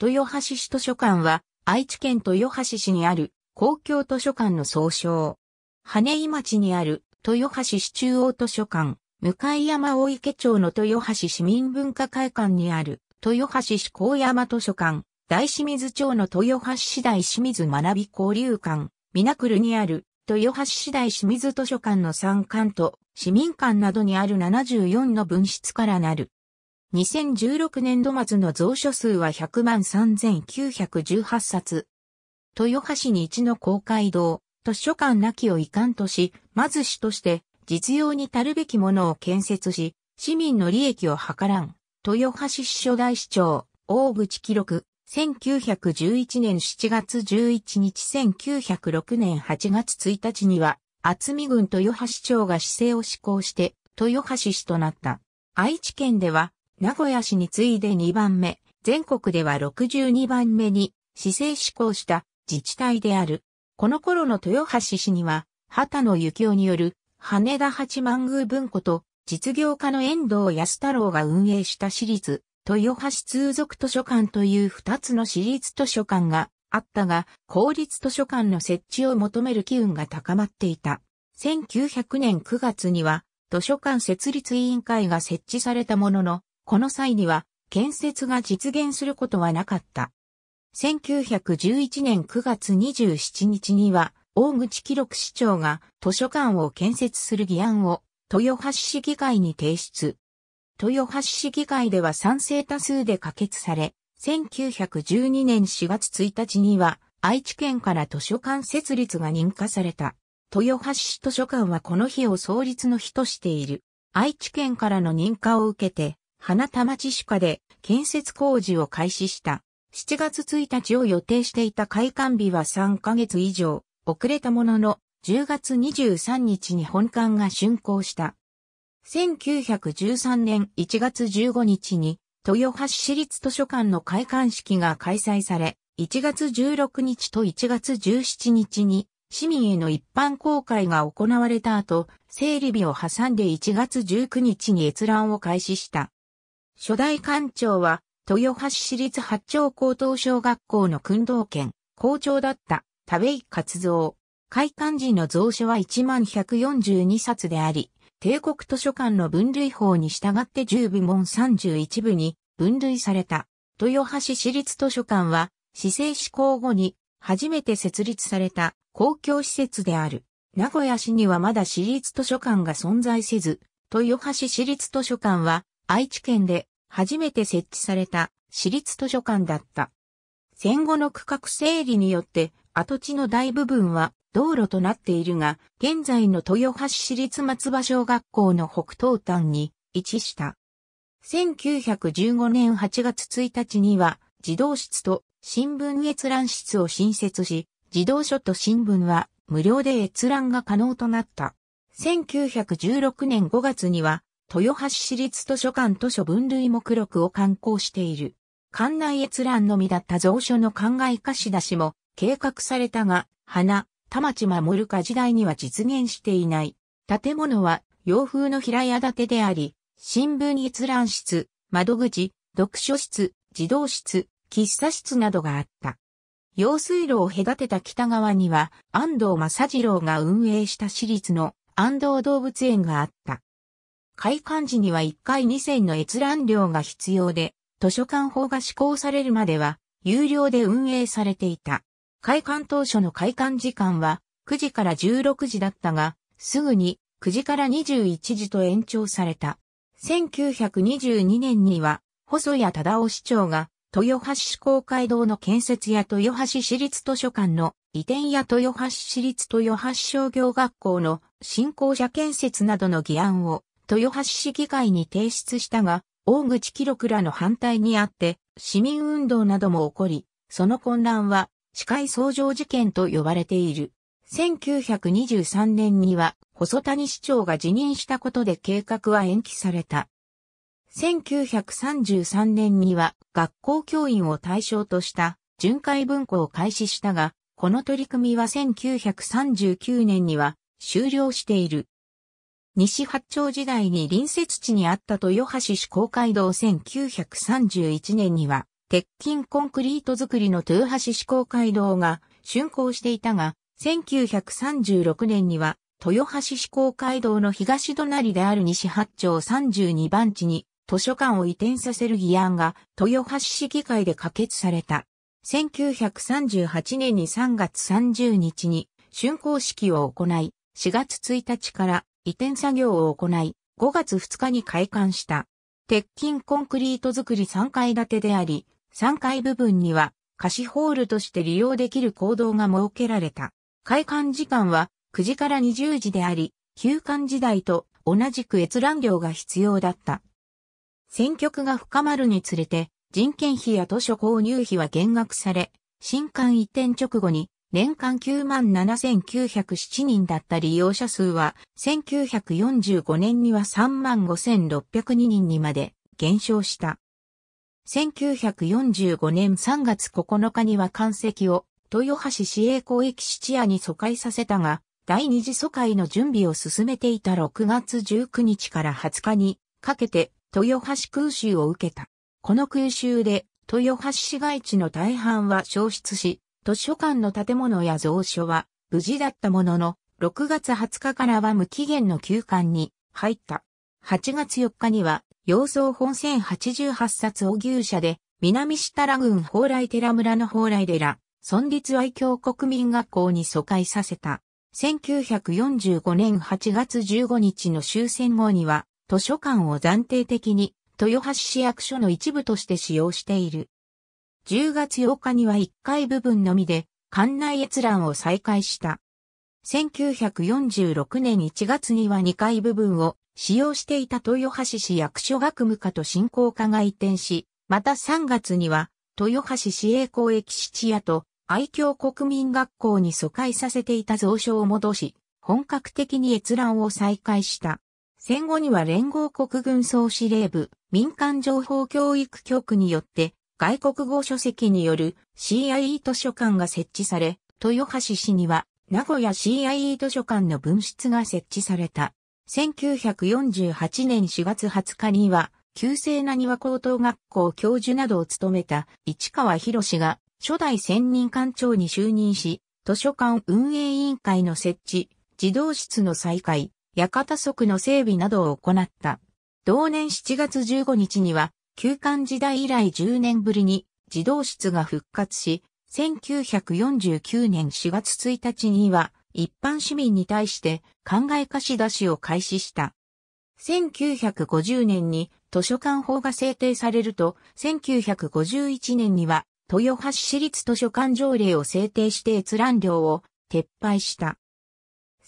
豊橋市図書館は愛知県豊橋市にある公共図書館の総称。羽井町にある豊橋市中央図書館、向山大池町の豊橋市民文化会館にある豊橋市高山図書館、大清水町の豊橋市大清水学び交流館、稲来にある豊橋市大清水図書館の3館と市民館などにある74の分室からなる。2016年度末の蔵書数は100万3918冊。豊橋に一の公会堂、図書館なきを遺憾とし、まず市として実用に足るべきものを建設し、市民の利益を図らん。豊橋市初代市長、大口記録、1911年7月11日1906年8月1日には、厚見郡豊橋町が市政を施行して、豊橋市となった。愛知県では、名古屋市に次いで2番目、全国では62番目に、市政施行した自治体である。この頃の豊橋市には、畑野幸雄による羽田八幡宮文庫と実業家の遠藤康太郎が運営した私立豊橋通俗図書館という二つの私立図書館があったが、公立図書館の設置を求める機運が高まっていた。1900年9月には図書館設立委員会が設置されたものの、この際には建設が実現することはなかった。1911年9月27日には大口記録市長が図書館を建設する議案を豊橋市議会に提出。豊橋市議会では賛成多数で可決され、1912年4月1日には愛知県から図書館設立が認可された。豊橋市図書館はこの日を創立の日としている。愛知県からの認可を受けて、花田町市下で建設工事を開始した。7月1日を予定していた開館日は3ヶ月以上遅れたものの、10月23日に本館が竣工した。1913年1月15日に、豊橋市立図書館の開館式が開催され、1月16日と1月17日に市民への一般公開が行われた後、整理日を挟んで1月19日に閲覧を開始した。初代館長は、豊橋市立八丁高等小学校の訓導兼校長だった田部井活造。開館時の蔵書は1142冊であり、帝国図書館の分類法に従って10部門31部に分類された。豊橋市立図書館は、市政施行後に初めて設立された公共施設である。名古屋市にはまだ市立図書館が存在せず、豊橋市立図書館は愛知県で初めて設置された市立図書館だった。戦後の区画整理によって跡地の大部分は道路となっているが、現在の豊橋市立松葉小学校の北東端に位置した。1915年8月1日には児童室と新聞閲覧室を新設し、児童書と新聞は無料で閲覧が可能となった。1916年5月には豊橋市立図書館図書分類目録を刊行している。館内閲覧のみだった蔵書の考え貸し出しも計画されたが、花、田町守るか時代には実現していない。建物は洋風の平屋建てであり、新聞閲覧室、窓口、読書室、児童室、喫茶室などがあった。用水路を隔てた北側には安藤正次郎が運営した私立の安藤動物園があった。開館時には1回2000の閲覧料が必要で、図書館法が施行されるまでは有料で運営されていた。開館当初の開館時間は9時から16時だったが、すぐに9時から21時と延長された。1922年には、細谷忠夫市長が、豊橋市公会堂の建設や豊橋市立図書館の移転や豊橋市立豊橋商業学校の新校舎建設などの議案を豊橋市議会に提出したが、大口記録らの反対にあって市民運動なども起こり、その混乱は司会相乗事件と呼ばれている。1923年には細谷市長が辞任したことで計画は延期された。1933年には学校教員を対象とした巡回文庫を開始したが、この取り組みは1939年には終了している。西八丁時代に隣接地にあった豊橋市公会堂1931年には鉄筋コンクリート造りの豊橋市港街道が竣工していたが、1936年には豊橋市港街道の東隣である西八丁32番地に図書館を移転させる議案が豊橋市議会で可決された。1938年に3月30日に竣工式を行い、4月1日から移転作業を行い、5月2日に開館した。鉄筋コンクリート造り3階建てであり、3階部分には貸しホールとして利用できる行動が設けられた。開館時間は9時から20時であり、休館時代と同じく閲覧料が必要だった。選挙区が深まるにつれて、人件費や図書購入費は減額され、新館移転直後に年間97,907人だった利用者数は、1945年には35,602人にまで減少した。1945年3月9日には関石を豊橋市営公益質屋に疎開させたが、第二次疎開の準備を進めていた6月19日から20日にかけて豊橋空襲を受けた。この空襲で豊橋市街地の大半は消失し、図書館の建物や蔵書は無事だったものの、6月20日からは無期限の休館に入った。8月4日には、洋装本線88冊を牛舎で、南下良郡蓬莱寺村の蓬莱寺、村立愛教国民学校に疎開させた。1945年8月15日の終戦後には、図書館を暫定的に豊橋市役所の一部として使用している。10月8日には1階部分のみで館内閲覧を再開した。1946年1月には2階部分を使用していた豊橋市役所学務課と振興課が移転し、また3月には豊橋市営公益質屋と愛嬌国民学校に疎開させていた蔵書を戻し、本格的に閲覧を再開した。戦後には連合国軍総司令部、民間情報教育局によって外国語書籍による CIE 図書館が設置され、豊橋市には名古屋 CIE 図書館の分室が設置された。1948年4月20日には、旧制な庭高等学校教授などを務めた市川博士が初代専任館長に就任し、図書館運営委員会の設置、児童室の再開、屋形則の整備などを行った。同年7月15日には、休館時代以来10年ぶりに児童室が復活し、1949年4月1日には一般市民に対して考え貸し出しを開始した。1950年に図書館法が制定されると、1951年には豊橋市立図書館条例を制定して閲覧料を撤廃した。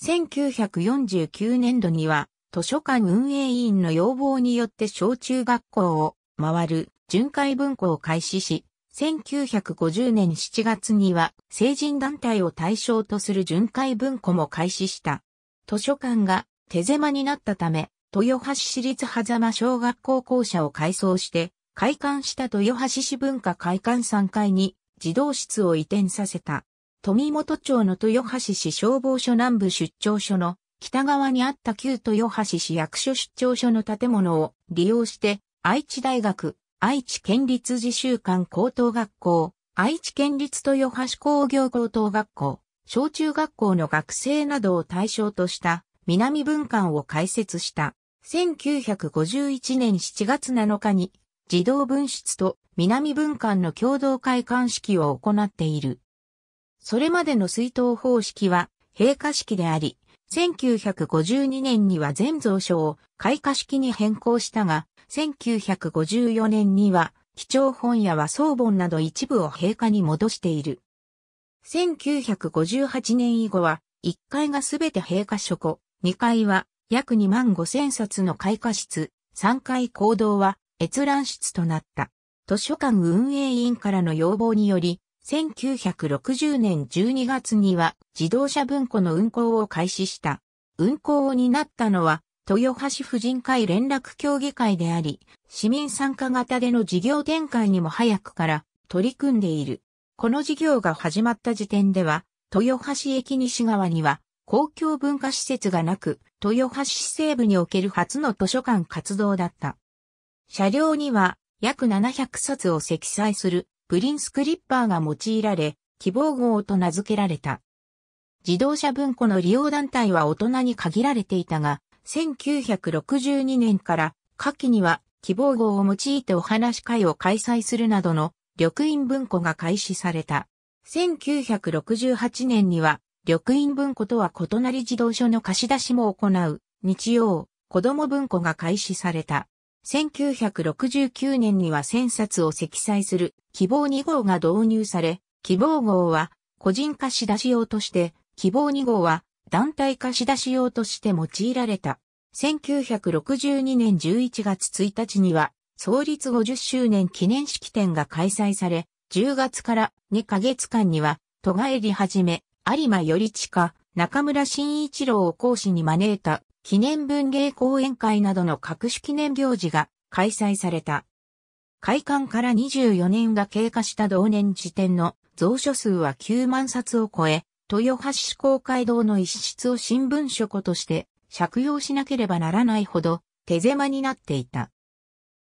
1949年度には図書館運営委員の要望によって小中学校を回る巡回文庫を開始し、1950年7月には成人団体を対象とする巡回文庫も開始した。図書館が手狭になったため、豊橋市立狭間小学校校舎を改装して開館した豊橋市文化会館3階に児童室を移転させた。富本町の豊橋市消防署南部出張所の北側にあった旧豊橋市役所出張所の建物を利用して愛知大学、愛知県立自習館高等学校、愛知県立豊橋工業高等学校、小中学校の学生などを対象とした南文館を開設した。1951年7月7日に児童分室と南文館の共同開館式を行っている。それまでの水筒方式は閉花式であり、1952年には全蔵書を開花式に変更したが、1954年には貴重本屋は総本など一部を閉花に戻している。1958年以後は1階がすべて閉花書庫、2階は約2万5千冊の開花室、3階行動は閲覧室となった。図書館運営委員からの要望により、1960年12月には自動車文庫の運行を開始した。運行を担ったのは、豊橋婦人会連絡協議会であり、市民参加型での事業展開にも早くから取り組んでいる。この事業が始まった時点では、豊橋駅西側には公共文化施設がなく、豊橋市西部における初の図書館活動だった。車両には約700冊を積載するプリンスクリッパーが用いられ、希望号と名付けられた。自動車文庫の利用団体は大人に限られていたが、1962年から下記には希望号を用いてお話し会を開催するなどの緑印文庫が開始された。1968年には緑印文庫とは異なり自動書の貸し出しも行う日曜子供文庫が開始された。1969年には1000冊を積載する希望2号が導入され、希望号は個人貸し出し用として、希望2号は団体貸し出し用として用いられた。1962年11月1日には創立50周年記念式典が開催され、10月から2ヶ月間には、戸帰りはじめ、有馬より近、中村新一郎を講師に招いた記念文芸講演会などの各種記念行事が開催された。開館から24年が経過した同年時点の蔵書数は9万冊を超え、豊橋市公会堂の一室を新聞書庫として借用しなければならないほど手狭になっていた。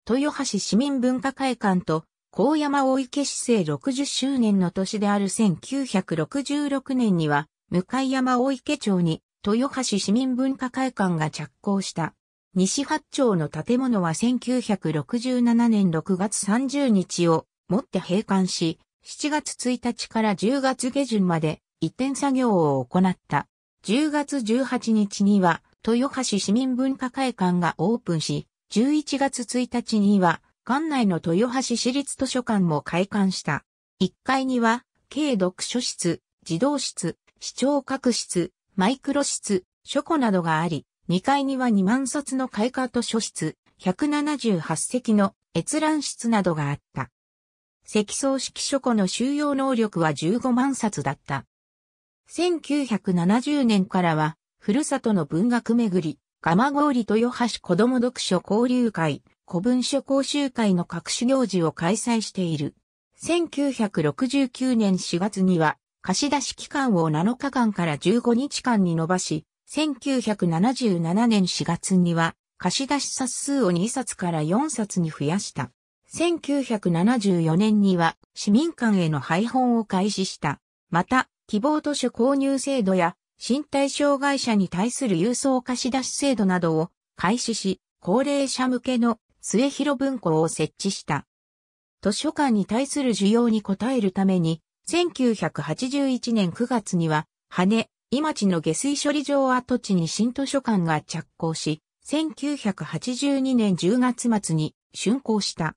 豊橋市民文化会館と高山大池市政60周年の年である1966年には、向山大池町に豊橋市民文化会館が着工した。西八町の建物は1967年6月30日をもって閉館し、7月1日から10月下旬まで移転作業を行った。10月18日には豊橋市民文化会館がオープンし、11月1日には館内の豊橋市立図書館も開館した。1階には、軽読書室、児童室、視聴覚室、マイクロ室、書庫などがあり、2階には2万冊の開花図書室、178席の閲覧室などがあった。積層式書庫の収容能力は15万冊だった。1970年からは、ふるさとの文学めぐり、蒲郡豊橋子ども読書交流会、古文書講習会の各種行事を開催している。1969年4月には、貸し出し期間を7日間から15日間に伸ばし、1977年4月には、貸し出し冊数を2冊から4冊に増やした。1974年には、市民館への配本を開始した。また、希望図書購入制度や、身体障害者に対する郵送貸し出し制度などを開始し、高齢者向けの末広文庫を設置した。図書館に対する需要に応えるために、1981年9月には、羽、井町の下水処理場跡地に新図書館が着工し、1982年10月末に竣工した。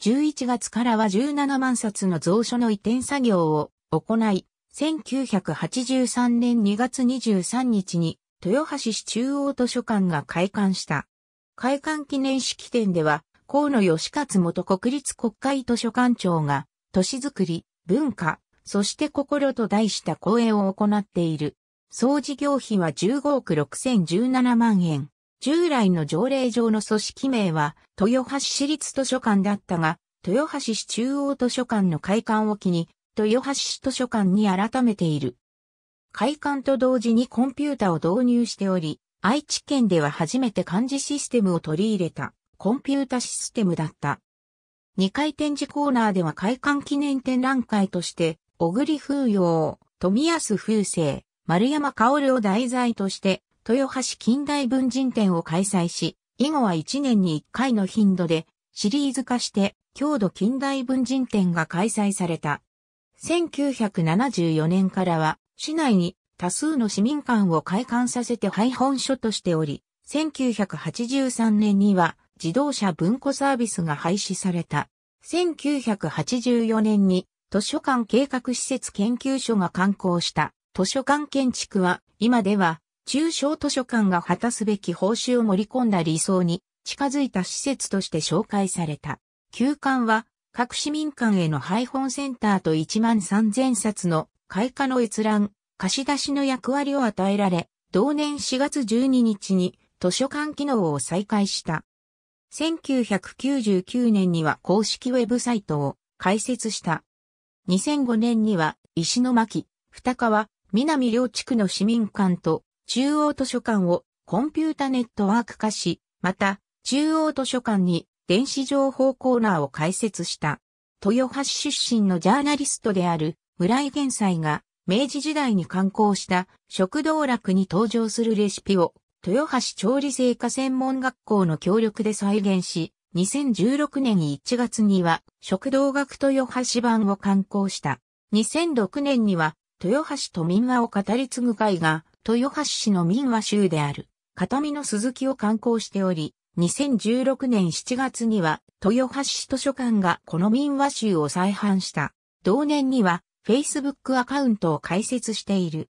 11月からは17万冊の蔵書の移転作業を行い、1983年2月23日に豊橋市中央図書館が開館した。開館記念式典では、河野義勝元国立国会図書館長が、都市づくり、文化、そして心と題した講演を行っている。総事業費は15億6017万円。従来の条例上の組織名は、豊橋市立図書館だったが、豊橋市中央図書館の開館を機に、豊橋市図書館に改めている。開館と同時にコンピュータを導入しており、愛知県では初めて漢字システムを取り入れたコンピュータシステムだった。2回展示コーナーでは開館記念展覧会として、小栗風陽、富安風生、丸山薫を題材として、豊橋近代文人展を開催し、以後は1年に1回の頻度で、シリーズ化して、郷土近代文人展が開催された。1974年からは、市内に多数の市民館を開館させて配本所としており、1983年には自動車文庫サービスが廃止された。1984年に図書館計画施設研究所が刊行した図書館建築は今では中小図書館が果たすべき報酬を盛り込んだ理想に近づいた施設として紹介された。休館は各市民館への配本センターと1万3000冊の開花の閲覧、貸し出しの役割を与えられ、同年4月12日に図書館機能を再開した。1999年には公式ウェブサイトを開設した。2005年には石巻、二川、南両地区の市民館と中央図書館をコンピュータネットワーク化し、また中央図書館に電子情報コーナーを開設した。豊橋出身のジャーナリストである村井玄斎が明治時代に刊行した食道楽に登場するレシピを豊橋調理製菓専門学校の協力で再現し、2016年1月には食道学豊橋版を刊行した。2006年には豊橋と民話を語り継ぐ会が豊橋市の民話集である片見の鈴木を刊行しており、2016年7月には豊橋市図書館がこの民話集を再販した。同年には Facebook アカウントを開設している。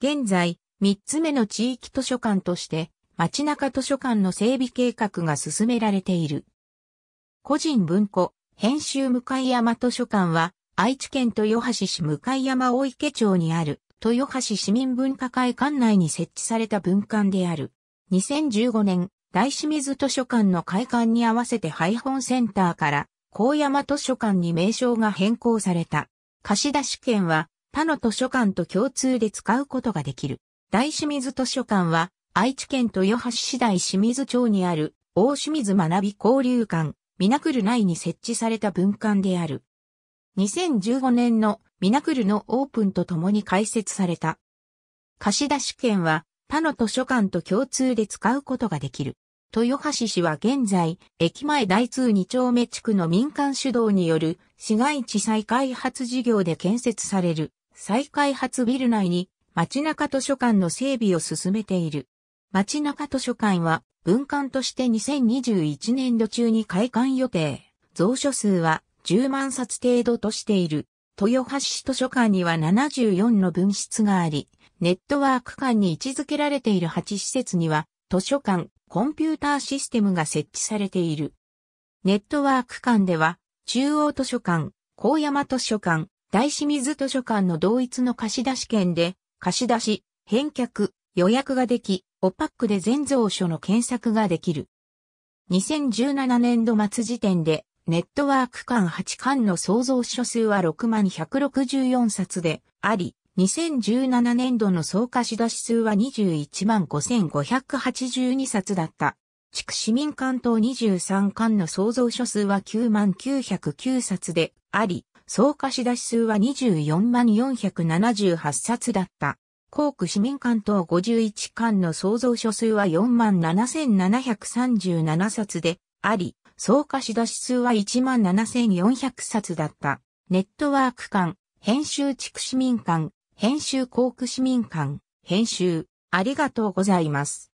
現在、3つ目の地域図書館として街中図書館の整備計画が進められている。個人文庫、編集向山図書館は愛知県豊橋市向山大池町にある豊橋市民文化会館内に設置された文館である。2015年、大清水図書館の開館に合わせて配本センターから高山図書館に名称が変更された。貸出券は他の図書館と共通で使うことができる。大清水図書館は愛知県豊橋市大清水町にある大清水学び交流館、ミナクル内に設置された文館である。2015年のミナクルのオープンとともに開設された。貸出券は他の図書館と共通で使うことができる。豊橋市は現在、駅前大通2丁目地区の民間主導による市街地再開発事業で建設される再開発ビル内に街中図書館の整備を進めている。街中図書館は文館として2021年度中に開館予定。蔵書数は10万冊程度としている。豊橋市図書館には74の分室があり、ネットワーク館に位置づけられている8施設には、図書館、コンピューターシステムが設置されている。ネットワーク館では、中央図書館、高山図書館、大清水図書館の同一の貸出券で、貸出、返却、予約ができ、オパックで全蔵書の検索ができる。2017年度末時点でネットワーク間8巻の創造書数は6万164冊であり、2017年度の総貸出数は21万5582冊だった。地区市民関東23巻の創造書数は9万909冊であり、総貸出数は24万478冊だった。航空市民関東51館の創造書数は47,737冊であり、総貸出数は17,400冊だった。ネットワーク館、編集地区市民館、編集航空市民館、編集、ありがとうございます。